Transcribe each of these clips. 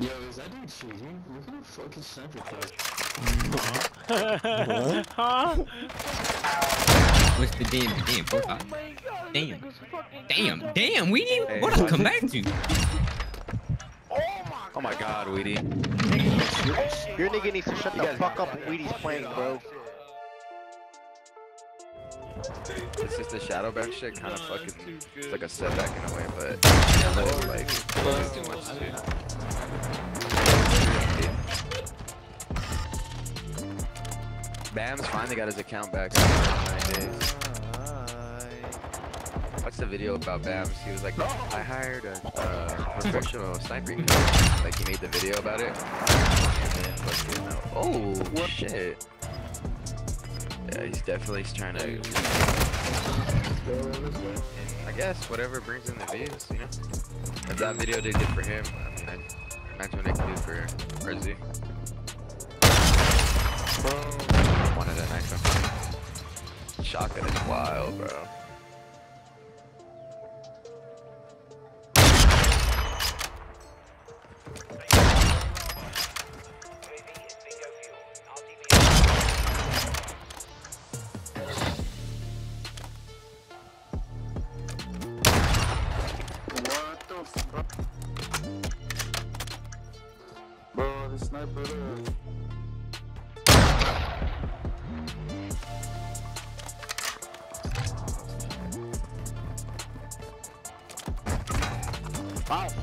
Yo, is that dude cheating? Look at the fucking sniper class. huh? What's the damn damn? Oh my god, damn. this damn, damn, we didn't. Hey, What I what? come back to? Oh my Oh god, Weedy. Oh Your nigga needs to shut You the fuck up that. Weedy's playing, bro. It's just the shadow back shit kind of fucking. It's like a setback in a way, but yeah, like it's too much to. Bam's finally got his account back after nine days. Watched the video about Bams. He was like, I hired a uh, professional sniper. Like he made the video about it. And then fucking, uh, oh shit. Yeah, he's definitely trying to. I guess whatever brings in the views, you know. If that video did good for him, I mean, I imagine what it could do for Rizzy. Wanted a nice one. Shotgun is wild, bro. Oh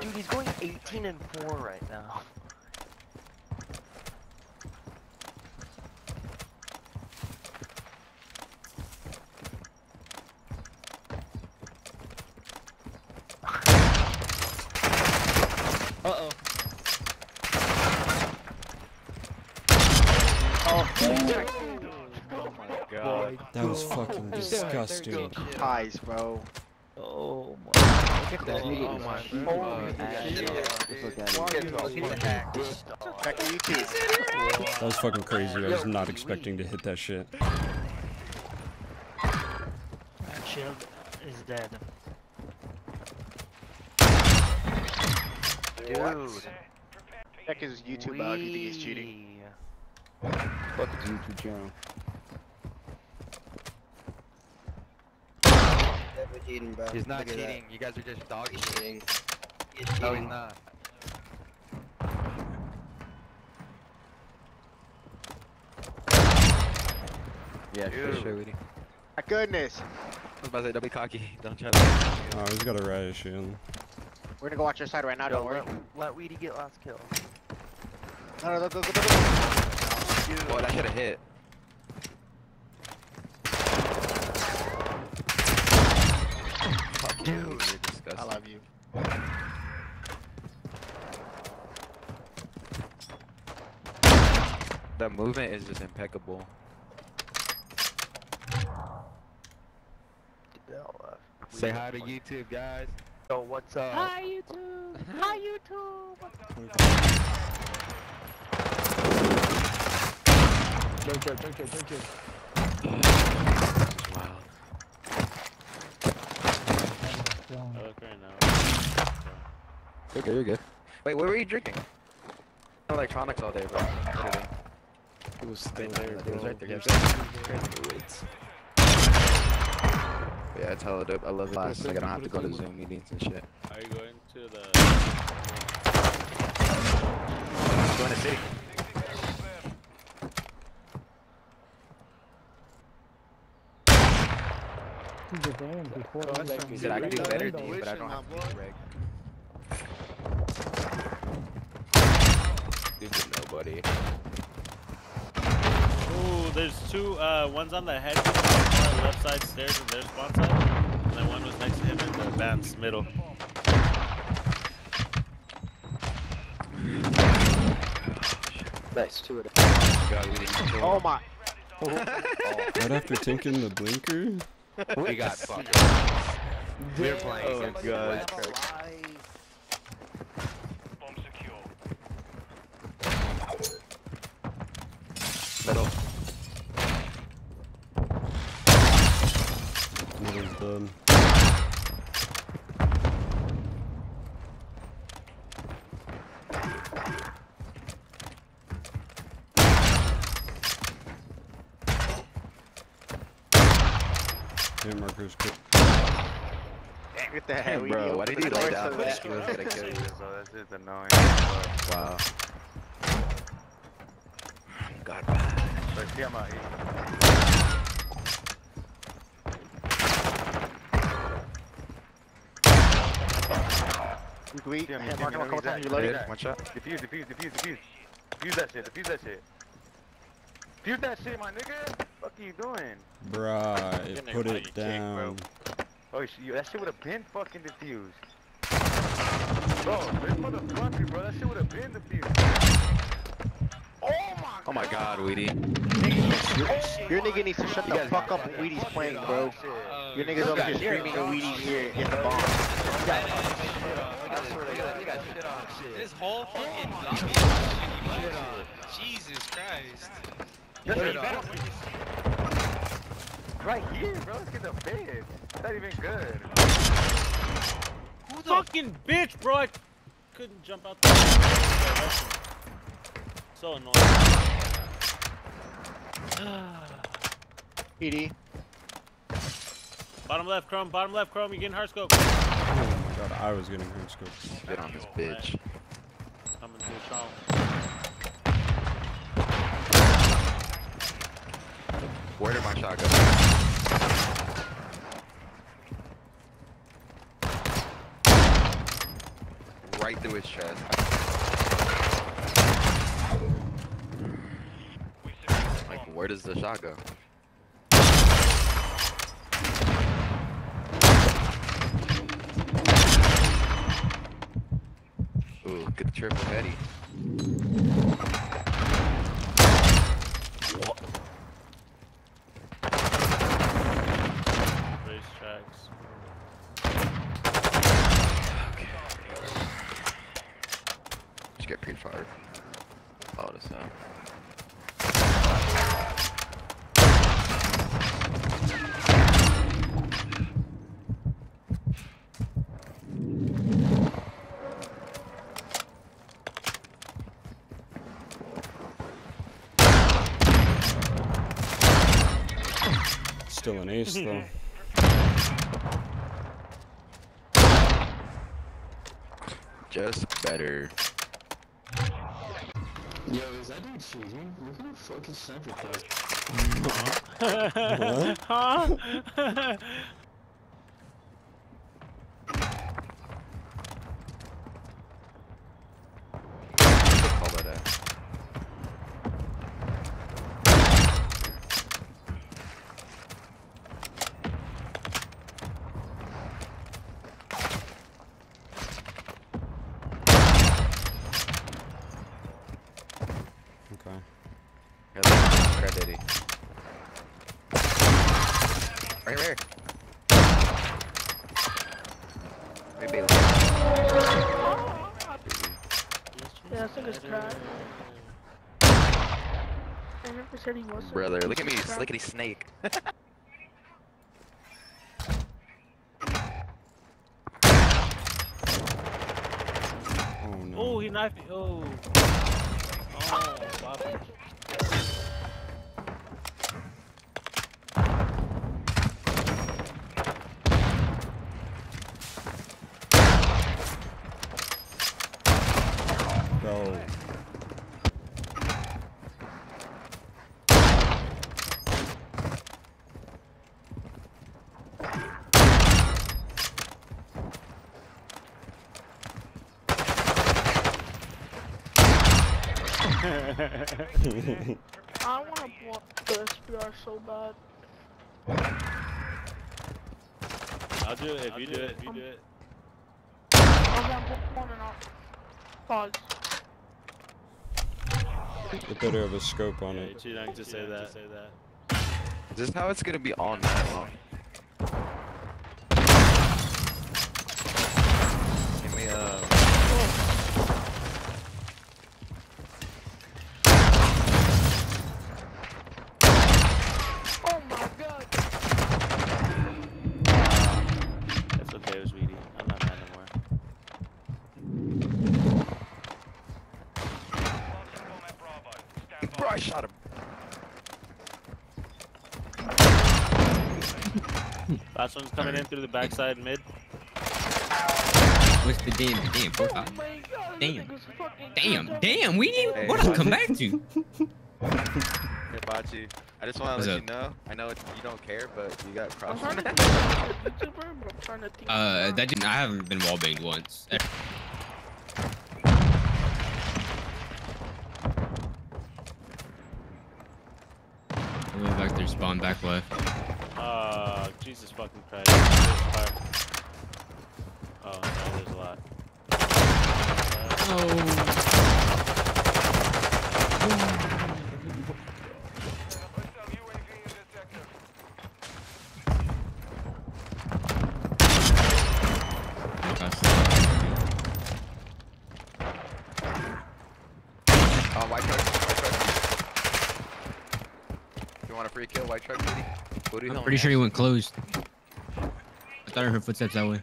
Dude, he's going 18 and 4 right now. Uh-oh. Oh my god. That was fucking disgusting. Ties, bro. Oh my Look at that. Oh my god. Check YouTube. That was fucking crazy. I was not expecting to hit that shit. Shield is dead. Dude. Check his YouTube out if you think he's cheating. Fuck his YouTube channel. Never cheating, bro. He's not Look cheating. You guys are just dog He's cheating. He's No, he's cheating. not. Yeah, for Dude. sure, Weedy. My goodness. I was about to say, don't be cocky. Don't try to. Oh, he's got a riot shield. We're gonna go watch your side right now, Yo, don't worry. let, let Weedy get last kill. No, no, go, go, go, go, go. Boy, that should have hit. Dude. You're disgusting. I love you. That movement is just impeccable. Say hi to YouTube, guys. Yo, what's up? Hi YouTube. Hi YouTube. Drink it, drink it, drink it. This is. I look right now. You're good, you're good. Wait, what were you drinking? Electronics all day, bro. Really. It was still Wait, there, bro. it was right there. It Yeah, was it's still Wait. Yeah, I tell it. I love class. Like I don't have to go to Zoom meetings and shit. Are you going to the... Going to city. He said I can do better than you, but I don't have to use reg. Stupid nobody. Ooh, there's two, uh, one's on the head, on left side stairs of their spawn side, and then one was next to him in the band's middle. Nice, two of them. God, we Oh my. Right after tinking the blinker? We got fucked. We were oh, playing Oh, against God. West Coast. Middle. Hit markers quick. What the hell? we Bro, opened why did the he lay down? so He that- was gonna kill you. that shit's annoying. Wow. God. But see, I'm out here. We, we, Yeah, mark him a couple times. You loaded. One shot. Defuse, defuse, defuse, defuse. Defuse that shit, defuse that shit. Defuse that shit, my nigga. Fuck are you doing? Bruh, Your it nigga put it get kicked, bro. down. Oh, sh- you- that shit would have been fucking defused. Bro, this motherfucker, bro, that shit would have been defused. Oh my Oh my God, Weedy. Your nigga needs to shut the fuck up when Weedy's playing, bro. Your nigga's over here screaming in Weedy's ear, get the bomb. This whole oh fucking lobby is shitty, Jesus Christ. That's Shut even up. Right here, bro. Let's get the bed. It's not even good. Who the Fucking bitch, bro. I couldn't jump out the So annoying. PD. bottom left, Chrome. Bottom left, Chrome. You're getting hard scope. Oh my god, I was getting hurt scope. Get on this bitch. Coming to a Where did my shot go? Right through his chest. Like, where does the shot go? Ooh, get the triple heady. Racetracks. Just get pre-fired. Follow oh, this out. Still an ace though. Just better. Yo, is that dude cheating? Look at the fucking sniper play. huh? Call that out. Okay. Yeah, that's Red Diddy. Right here. Maybe a Yeah, I think it's crap. I never said he wasn't. Brother, look at me, slickety snake. Oh no. Oh, he knifed me. Oh. Oh, Bobby. Go. I want to blow up the SPR so bad. I'll do it if you do it. Um, if you do it. I'm gonna blow one and I'll pause. The better of a scope on Yeah, it. too young to. Say that. Is this how it's gonna be all night long? Give me a. Oh my god. That's okay, it was weedy. I'm not mad no more. Bro, I shot him. Last one's coming in through the backside mid. What's the damn damn? Bro, Oh I- my god. Damn. This nigga's damn, good. damn. We Hey, need. What I come back to? Hibachi. I just want to let up? you know. I know it's, you don't care, but you got I'm crossed. trying to think of a YouTuber, I'm trying to. Uh, that didn't. I haven't been wallbanged once. I went back there, spawn back left. Jesus fucking Christ. Oh, no, there's a lot. Oh. Uh, white truck. White truck. You want a free kill, white truck, Booty? Booty I'm Hill pretty sure he went closed. I thought I heard footsteps that way.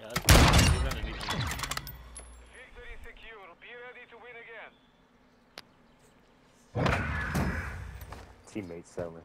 Yeah, that's, he's underneath me. Teammates selling.